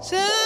是。